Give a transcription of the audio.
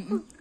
Mm-mm.